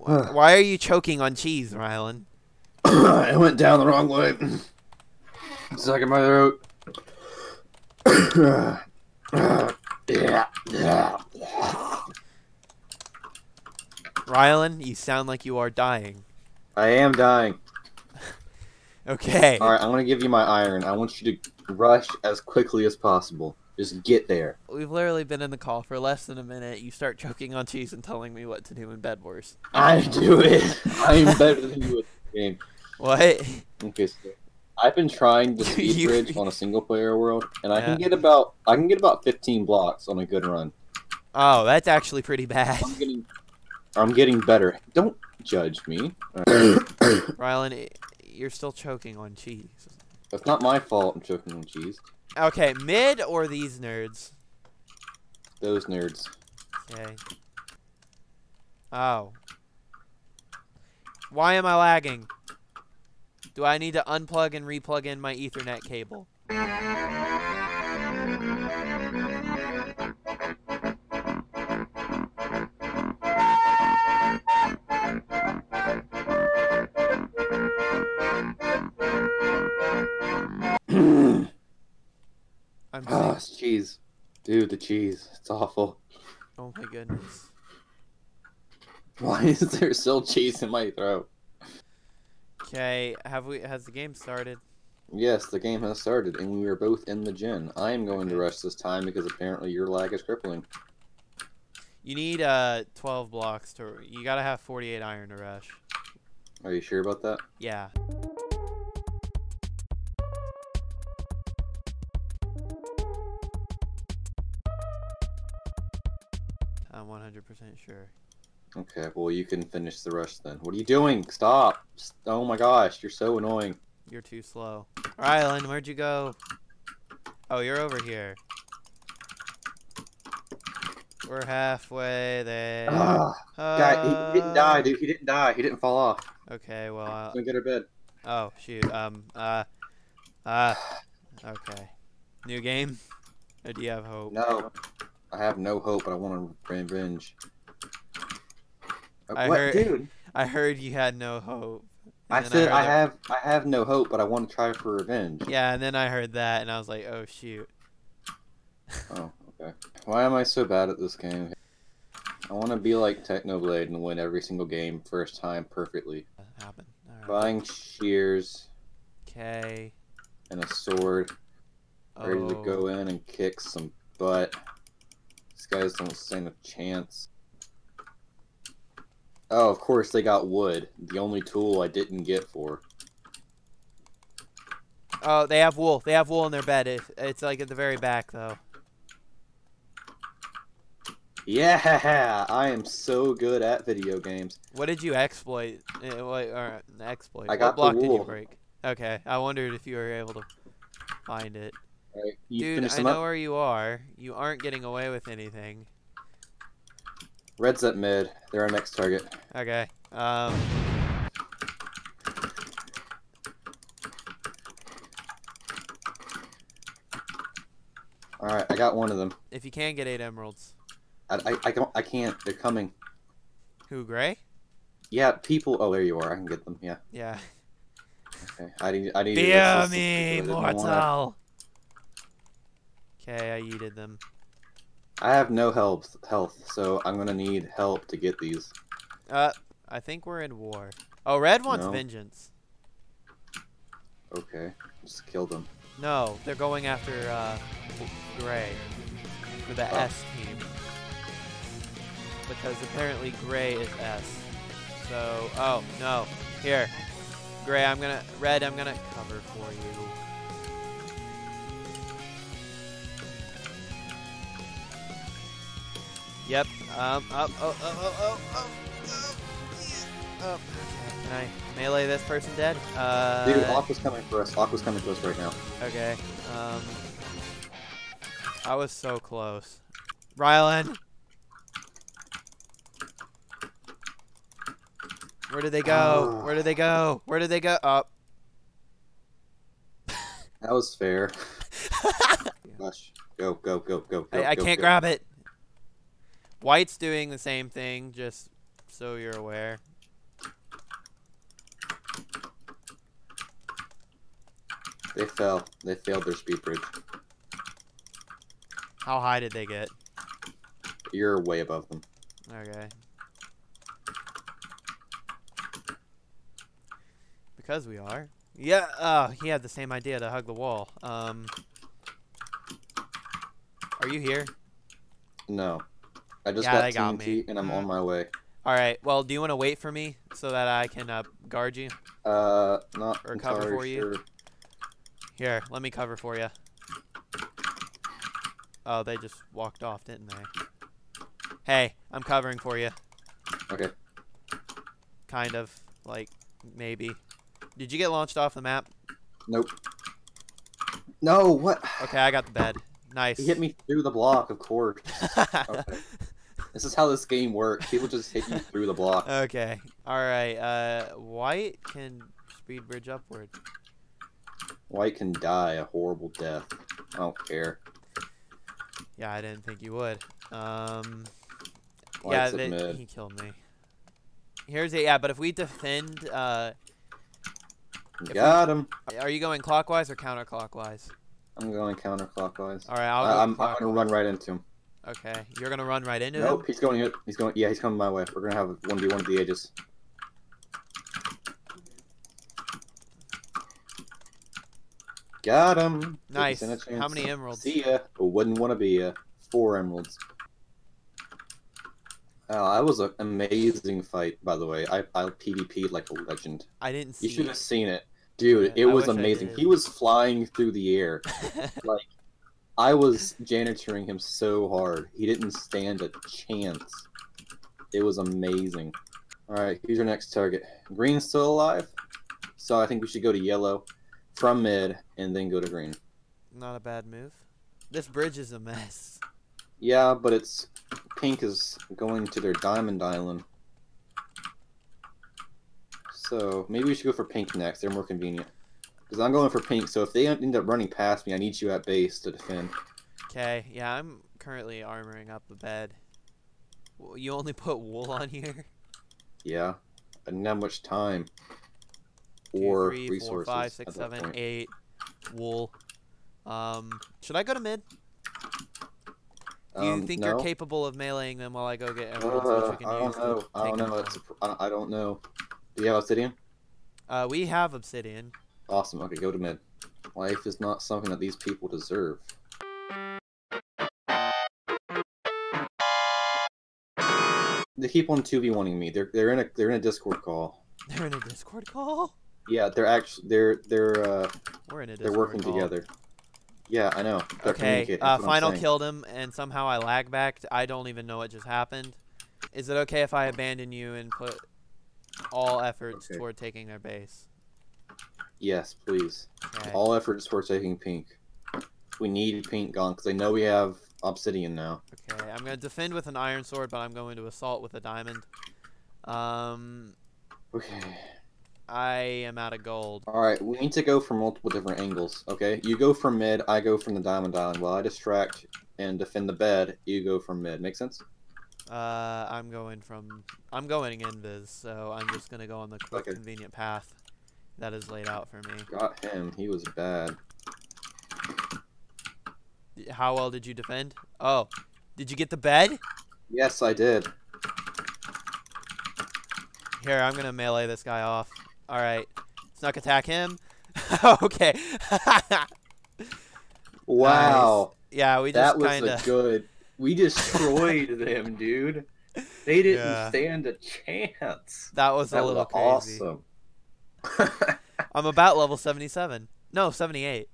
Why are you choking on cheese, Rylan? it went down the wrong way. Stuck in my throat. Rylan, you sound like you are dying. I am dying. Okay. All right, I'm gonna give you my iron. I want you to rush as quickly as possible. Just get there. We've literally been in the call for less than a minute. You start choking on cheese and telling me what to do in Bed Wars. I do it. I'm better than you at the game. What? Okay, so I've been trying to speed You- bridge on a single player world, and I can get about I can get about 15 blocks on a good run. Oh, that's actually pretty bad. I'm getting I'm getting better. Don't judge me. All right. Rylan, you're still choking on cheese. That's not my fault. I'm choking on cheese. Okay, mid or these nerds? Those nerds. Okay. Oh. Why am I lagging? Do I need to unplug and replug in my Ethernet cable? I'm it's cheese. Dude, the cheese. It's awful. Oh my goodness. Why is there still cheese in my throat? Okay, have we has the game started? Yes, the game has started, and we are both in the gym. I am going to rush this time because apparently your lag is crippling. You need uh 12 blocks to you got to have 48 iron to rush. Are you sure about that? Yeah. I'm 100% sure. Okay, well, you can finish the rush then. What are you doing? Stop! Oh my gosh, you're so annoying. You're too slow. Rylan, where'd you go? Oh, you're over here. We're halfway there. Ah, guy, he, he didn't die, dude. He didn't die. He didn't fall off. Okay, well, uh, me get her bed. oh shoot. Um, uh, uh, okay. New game. Or do you have hope? No, I have no hope, but I want to revenge. I what, heard- dude? I heard you had no hope. I said I that- have, I have no hope, but I want to try for revenge. Yeah, and then I heard that, and I was like, oh shoot. Oh, okay. Why am I so bad at this game? I want to be like Technoblade and win every single game first time perfectly. That happened. Alright. Buying shears Okay. and a sword, ready to Oh. go in and kick some butt. These guys don't stand a chance. Oh, of course they got wood. The only tool I didn't get for. Oh, they have wool. They have wool in their bed. It, it's like at the very back, though. Yeah, I am so good at video games. What did you exploit? Uh, what, or, exploit. I got what the block did you break? Okay, I wondered if you were able to find it. Right, you Dude, I know up. where you are. You aren't getting away with anything. Red's at mid. They're our next target. Okay. Um. All right, I got one of them. If you can get eight emeralds, I, I, I don't. I can't. They're coming. who Gray? Yeah, people. Oh, there you are. I can get them. Yeah. Yeah. Okay. I need. I need. to Fear me, mortal. Okay, I yeeted them. I have no health. Health. So I'm gonna need help to get these. Uh, I think we're in war. Oh, Red wants No. vengeance. Okay. Just kill them. No, they're going after uh, Gray for the Oh. S team because apparently Gray is S. So, oh no, here, Gray, I'm gonna Red, I'm gonna cover for you. Yep. Um. Oh. Oh. Oh. Oh. Oh. Oh. Oh. oh. Okay. Can I melee this person dead? Uh. Dude, Aqua's coming for us. Aqua's coming to us right now. Okay. Um. I was so close. Rylan. Where did they go? Ah. Where did they go? Where did they go? Oh. That was fair. Gosh. Go. Go. Go. Go. go I, I go, can't go. grab it. White's doing the same thing, just so you're aware. They fell. They failed their speed bridge. How high did they get? You're way above them. Okay. Because we are. Yeah, uh, he had the same idea to hug the wall. Um, are you here? No. I just Yeah, got they got TNT me. and I'm on my way. All right. Well, do you want to wait for me so that I can uh, guard you? Uh, not Or cover entirely for you? sure. Here, let me cover for you. Oh, they just walked off, didn't they? Hey, I'm covering for you. Okay. Kind of, like, maybe. Did you get launched off the map? Nope. No, what? Okay, I got the bed. Nice. He hit me through the block, of course. Okay. This is how this game works. People just hit you through the block. okay. All right. Uh, white can speed bridge upward. White can die a horrible death. I don't care. Yeah, I didn't think you would. Um, yeah, White's at they, he killed me. Here's it. Yeah, but if we defend, uh, we- Got him. are you going clockwise or counterclockwise? I'm going counterclockwise. All right, I'll I- go I'm, I'm gonna run right into him. Okay, you're gonna run right into Nope, him. he's going. He's going. Yeah, he's coming my way. We're gonna have one v one at the edges. Got him. Nice. 50 cent a How many emeralds? See ya. But wouldn't want to be ya. Four emeralds. Oh, that was an amazing fight, by the way. I I PvP'd like a legend. I didn't see. You should have seen it, dude. Yeah, It was amazing. He was flying through the air. like I was janitoring him so hard. He didn't stand a chance. It was amazing. All right, here's your next target. Green's still alive, so I think we should go to yellow from mid and then go to green. Not a bad move. This bridge is a mess. Yeah, but it's pink is going to their diamond island. So maybe we should go for pink next. They're more convenient. Because I'm going for pink, so if they end up running past me, I need you at base to defend. Okay, yeah, I'm currently armoring up the bed. You only put wool on here? Yeah, I didn't have much time Two, or three, four, resources. five, six, seven, point. eight. Wool. Um, should I go to mid? Do you Um, think no? you're capable of meleeing them while I go get emeralds, Uh, we can I don't know. I don't know. It's a, pr- I I don't know. Do you have obsidian? Uh, we have obsidian. Awesome. Okay, go to mid. Life is not something that these people deserve. They keep on two v one me. They're they're in a they're in a Discord call. They're in a Discord call. Yeah, they're actually they're they're uh We're in a Discord they're working call. together. Yeah, I know. They're Okay, uh, that's what I'm final killed him, and somehow I lag backed. I don't even know what just happened. Is it okay if I abandon you and put all efforts Okay. toward taking their base? Yes, please. Okay. All efforts for taking pink. We need pink gone because I know we have obsidian now. Okay, I'm gonna defend with an iron sword, but I'm going to assault with a diamond. Um, Okay. I am out of gold. All right, we need to go from multiple different angles. Okay, you go from mid, I go from the diamond island. While I distract and defend the bed, you go from mid. Make sense? Uh, I'm going from I'm going in invis, so I'm just gonna go on the quick, Okay. convenient path that is laid out for me. Got him. He was bad. How well did you defend? Oh, did you get the bed? Yes, I did. Here, I'm gonna melee this guy off. All right, snuck attack him. okay. Wow, yeah, we that just was kind of. good. We destroyed them, dude. They didn't Yeah. stand a chance. That was That a was little crazy. awesome. I'm about level 77. No, 78.